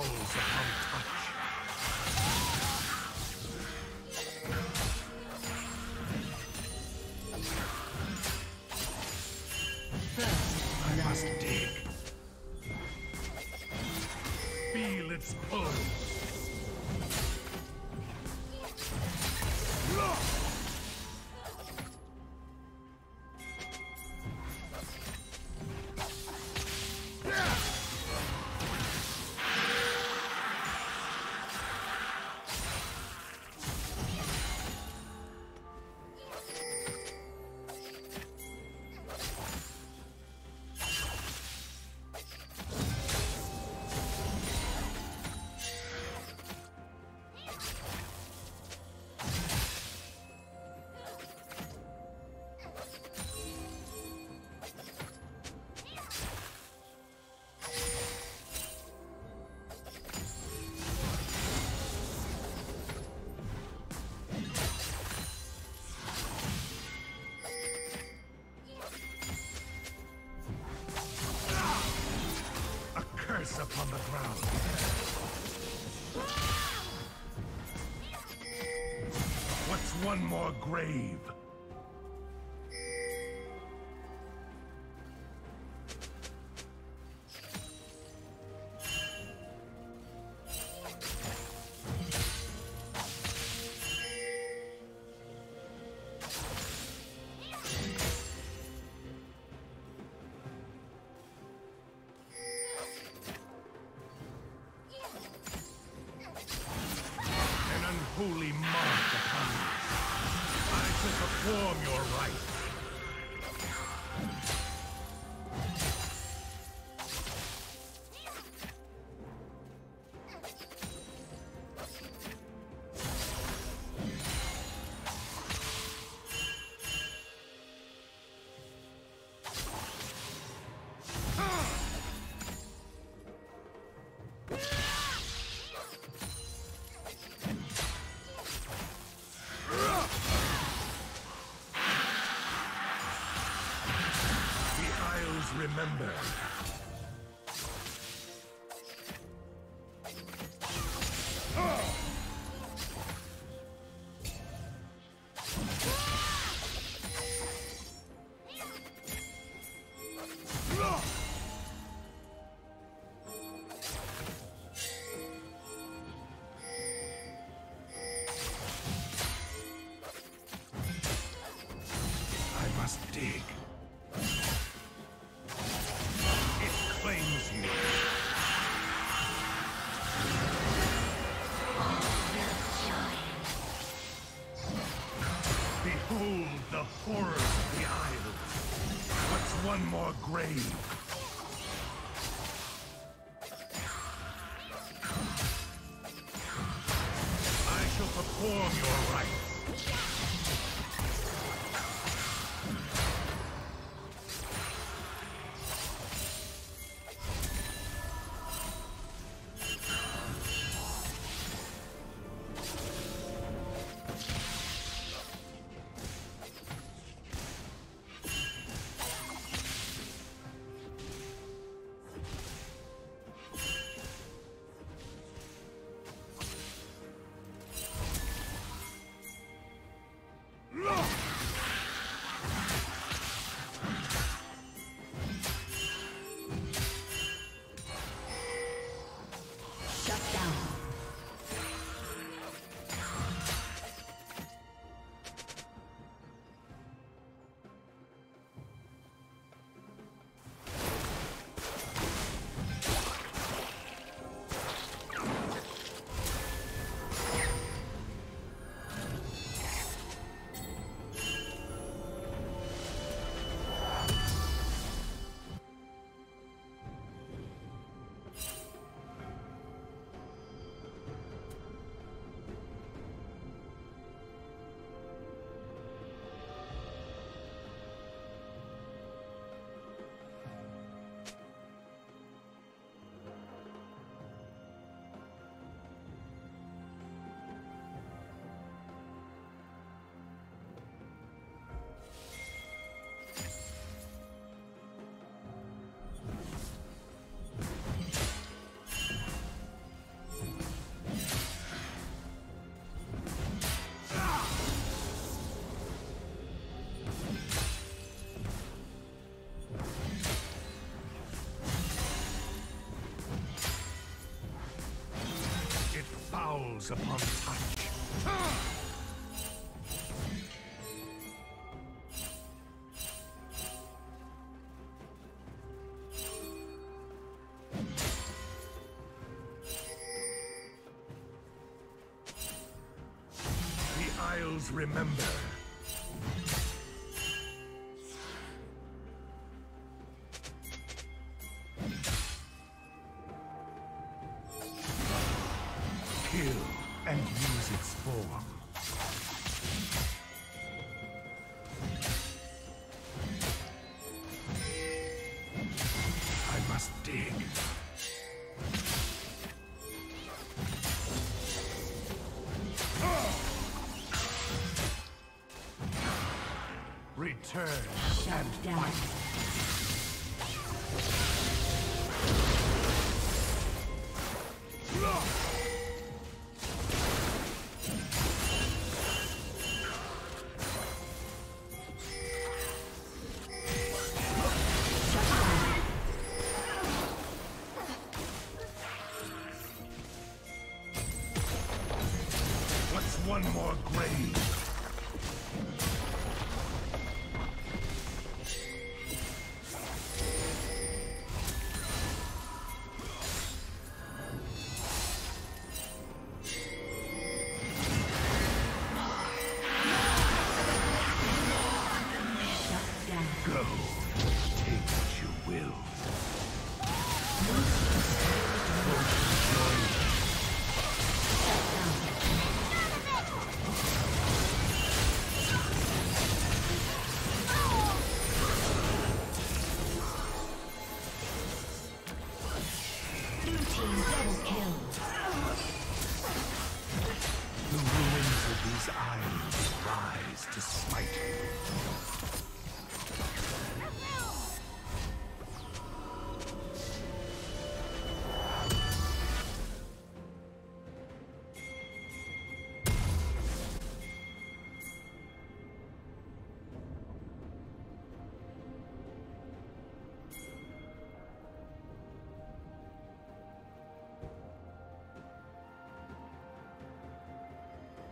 Howls. One more grave? Remember. I shall perform your fouls upon touch. The Isles remember. Kill and use its form. I must dig. Return Shut and down. fight.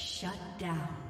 Shut down.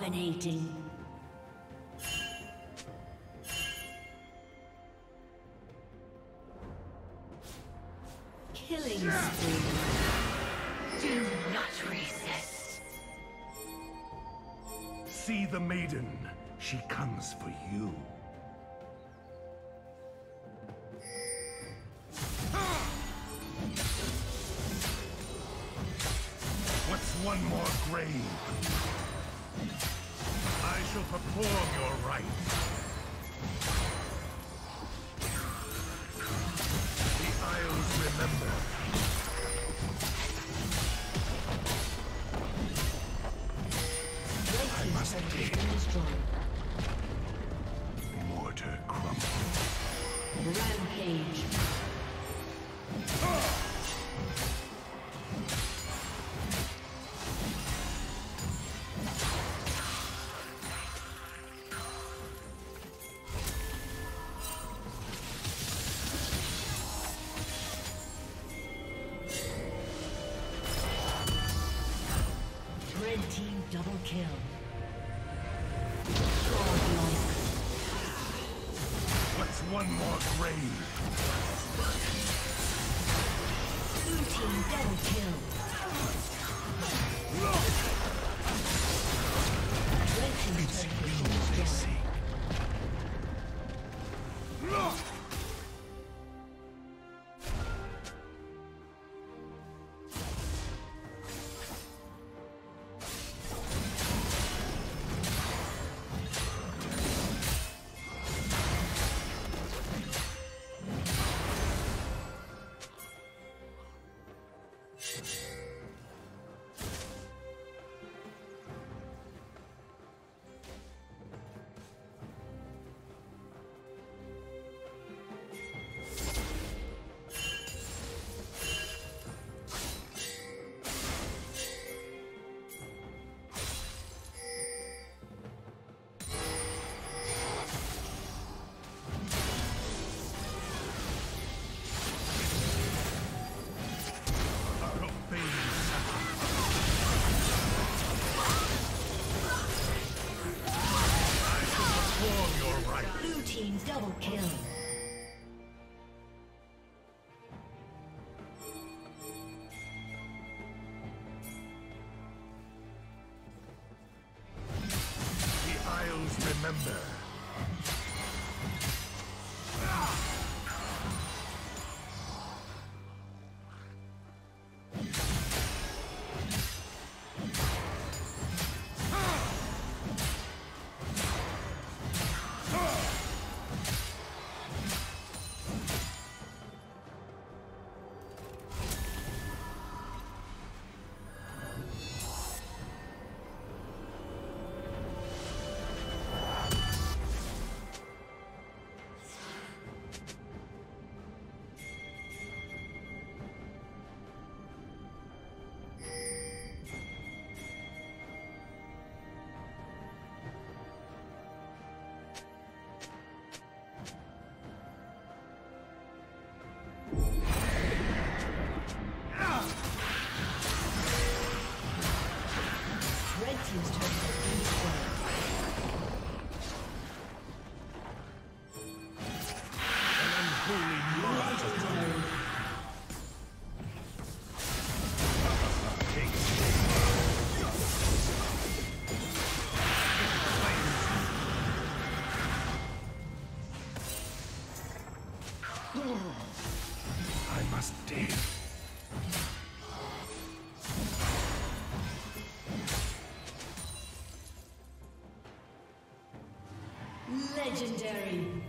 Dominating. Killing spree. Do not resist. See the maiden. She comes for you. What's one more grave? I shall perform your rites. The Isles remember. last. Legendary.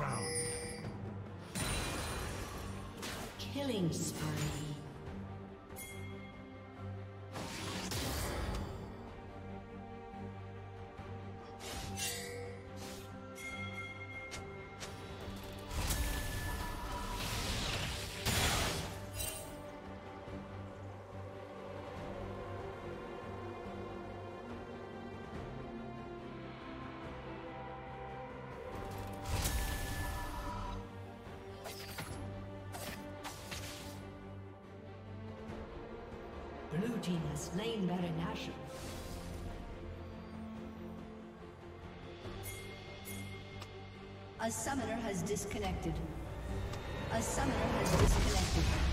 Ground. Killing spree. Blue team has slain Baron Nashor. A summoner has disconnected. A summoner has disconnected.